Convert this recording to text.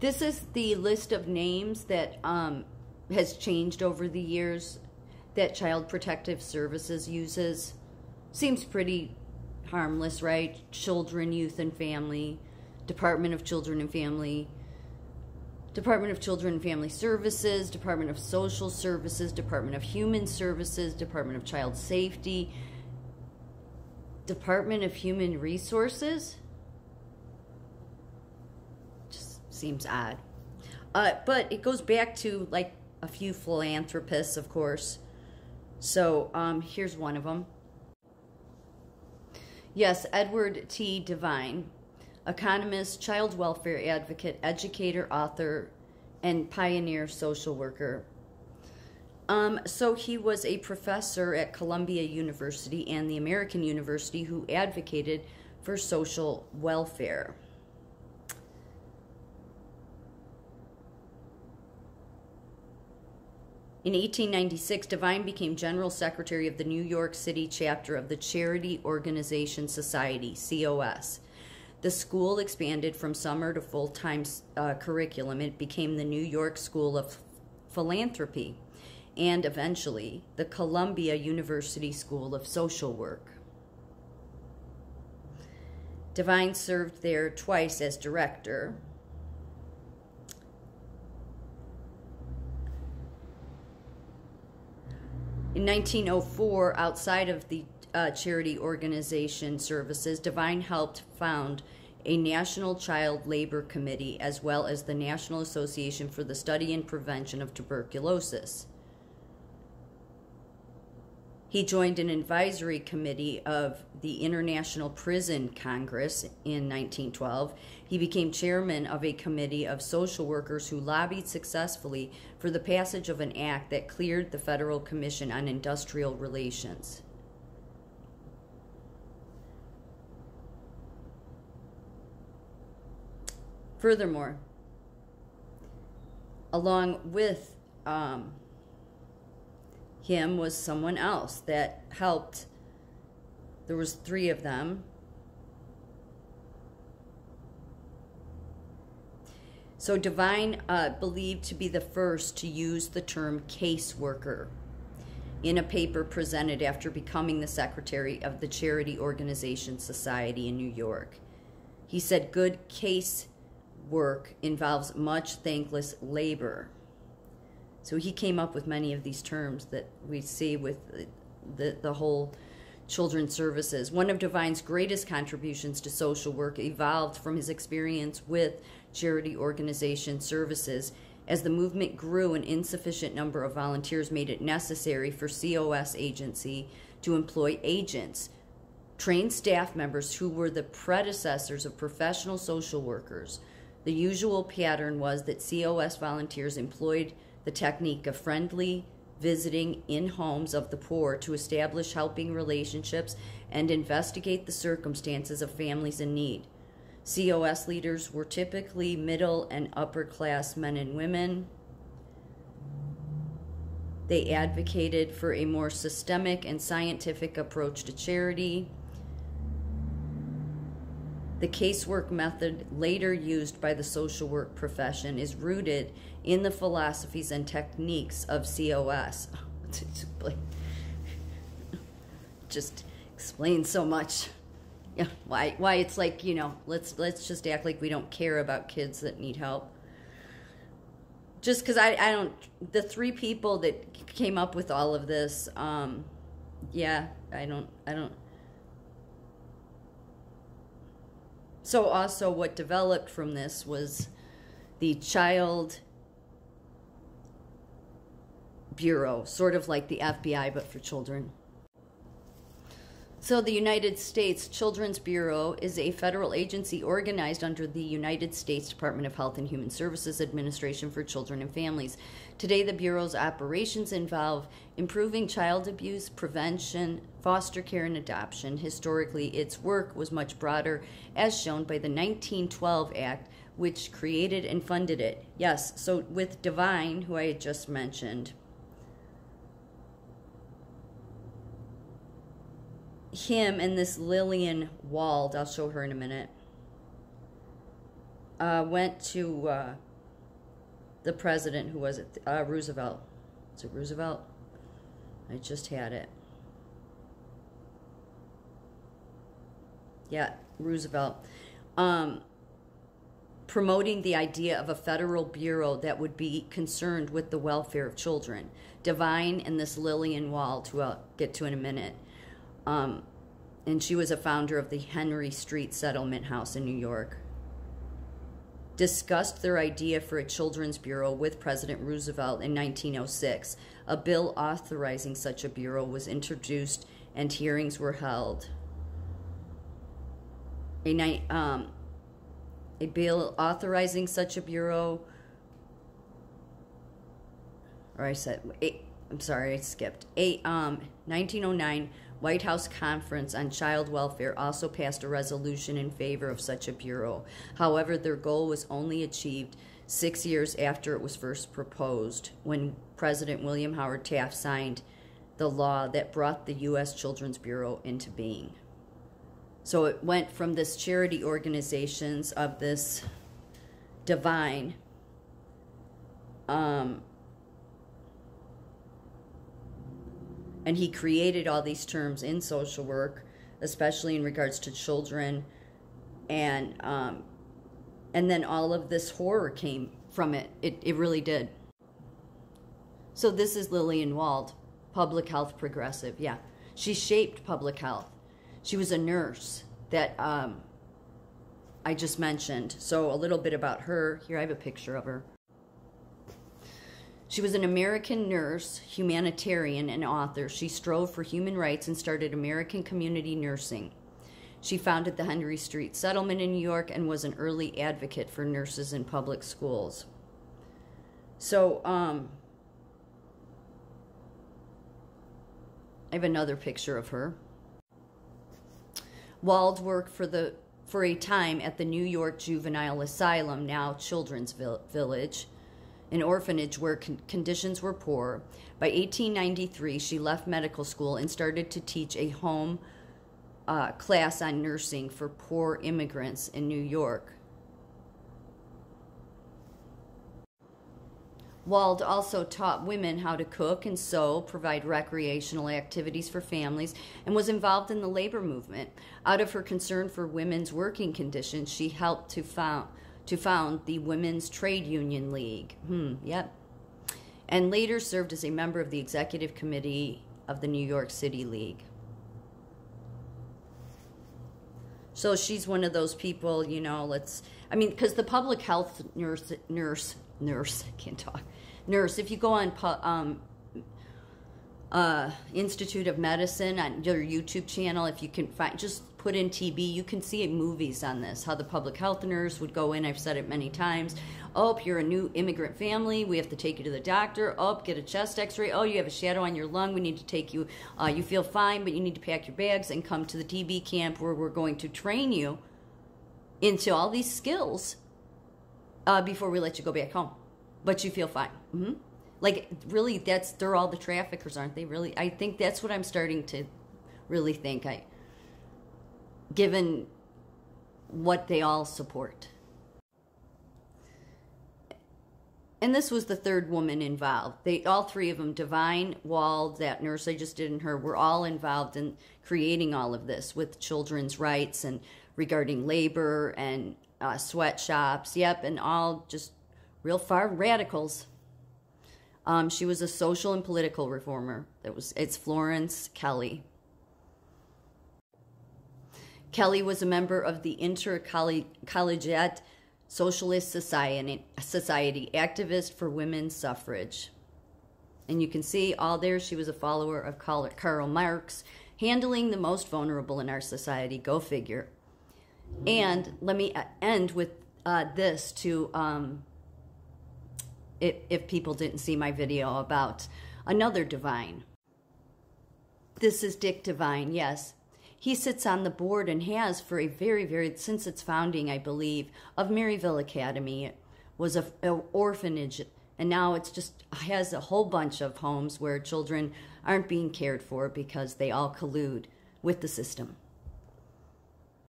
This is the list of names that um, has changed over the years that Child Protective Services uses. Seems pretty harmless, right? Children, Youth, and Family, Department of Children and Family, Department of Children and Family Services, Department of Social Services, Department of Human Services, Department of Child Safety, Department of Human Resources. Just seems odd. Uh, but it goes back to like a few philanthropists, of course. So um, here's one of them. Yes, Edward T. Devine, economist, child welfare advocate, educator, author, and pioneer social worker. Um, so he was a professor at Columbia University and the American University who advocated for social welfare. In 1896, Devine became General Secretary of the New York City chapter of the Charity Organization Society, COS. The school expanded from summer to full time uh, curriculum. It became the New York School of Philanthropy and eventually the Columbia University School of Social Work. Devine served there twice as director. In 1904, outside of the uh, charity organization services, Devine helped found a National Child Labor Committee as well as the National Association for the Study and Prevention of Tuberculosis. He joined an advisory committee of the International Prison Congress in 1912. He became chairman of a committee of social workers who lobbied successfully for the passage of an act that cleared the Federal Commission on Industrial Relations. Furthermore, along with um, him was someone else that helped. There was three of them. So Devine uh, believed to be the first to use the term caseworker in a paper presented after becoming the secretary of the Charity Organization Society in New York. He said good case work involves much thankless labor. So he came up with many of these terms that we see with the, the whole children's services. One of Devine's greatest contributions to social work evolved from his experience with charity organization services. As the movement grew, an insufficient number of volunteers made it necessary for COS agency to employ agents, trained staff members who were the predecessors of professional social workers. The usual pattern was that COS volunteers employed the technique of friendly visiting in homes of the poor to establish helping relationships and investigate the circumstances of families in need. COS leaders were typically middle and upper class men and women. They advocated for a more systemic and scientific approach to charity. The casework method later used by the social work profession is rooted in the philosophies and techniques of COS. just explains so much. Yeah, why why it's like, you know, let's let's just act like we don't care about kids that need help. Just cuz I I don't the three people that came up with all of this um yeah, I don't I don't So also what developed from this was the child bureau, sort of like the FBI but for children. So, the United States Children's Bureau is a federal agency organized under the United States Department of Health and Human Services Administration for Children and Families. Today, the Bureau's operations involve improving child abuse, prevention, foster care, and adoption. Historically, its work was much broader, as shown by the 1912 Act, which created and funded it. Yes, so with Devine, who I had just mentioned, him and this Lillian Wald, I'll show her in a minute, uh, went to uh, the president, who was it? Uh, Roosevelt. Is it Roosevelt? I just had it. Yeah, Roosevelt. Um, promoting the idea of a federal bureau that would be concerned with the welfare of children. Devine and this Lillian Wald, who I'll get to in a minute. Um, and she was a founder of the Henry Street Settlement House in New York. Discussed their idea for a children's bureau with President Roosevelt in 1906. A bill authorizing such a bureau was introduced and hearings were held. A night, um, a bill authorizing such a bureau, or I said, i I'm sorry, I skipped. A um, 1909 White House Conference on Child Welfare also passed a resolution in favor of such a bureau. However, their goal was only achieved six years after it was first proposed, when President William Howard Taft signed the law that brought the U.S. Children's Bureau into being. So it went from this charity organizations of this Devine um, and he created all these terms in social work, especially in regards to children, and um, and then all of this horror came from it. It it really did. So this is Lillian Wald, public health progressive. Yeah, she shaped public health. She was a nurse that um, I just mentioned. So, a little bit about her. Here, I have a picture of her. She was an American nurse, humanitarian, and author. She strove for human rights and started American Community Nursing. She founded the Henry Street Settlement in New York and was an early advocate for nurses in public schools. So, um, I have another picture of her. Wald worked for the for a time at the New York Juvenile Asylum, now Children's Village, an orphanage where con- conditions were poor. By 1893, she left medical school and started to teach a home uh, class on nursing for poor immigrants in New York. Wald also taught women how to cook and sew, provide recreational activities for families, and was involved in the labor movement. Out of her concern for women's working conditions, she helped to found, to found the Women's Trade Union League. Hmm, yep. And later served as a member of the executive committee of the New York City League. So she's one of those people, you know, let's, I mean, because the public health nurse, nurse, nurse, I can't talk, nurse, if you go on um, uh, Institute of Medicine on your YouTube channel, if you can find, just put in TB, you can see movies on this. How the public health nurse would go in. I've said it many times. Oh, you're a new immigrant family. We have to take you to the doctor. Oh, get a chest X-ray. Oh, you have a shadow on your lung. We need to take you. Uh, you feel fine, but you need to pack your bags and come to the TB camp where we're going to train you into all these skills uh, before we let you go back home but you feel fine. Mm-hmm. Like really, that's they're all the traffickers, aren't they? Really, I think that's what I'm starting to really think. I, given what they all support. And this was the third woman involved. They all three of them, Devine, Wald, that nurse I just did, and her, were all involved in creating all of this with children's rights and regarding labor and uh, sweatshops. Yep, and all just real far radicals. Um, she was a social and political reformer. That was it's Florence Kelley. Kelley was a member of the Intercollegiate Socialist Society, Society, activist for women's suffrage. And you can see all there, she was a follower of Karl Marx, handling the most vulnerable in our society. Go figure. And let me end with uh, this to um, if, if people didn't see my video about another Devine. This is Dick Devine, yes. He sits on the board and has for a very, very, since its founding, I believe, of Maryville Academy. It was a, an orphanage, and now it's just has a whole bunch of homes where children aren't being cared for because they all collude with the system.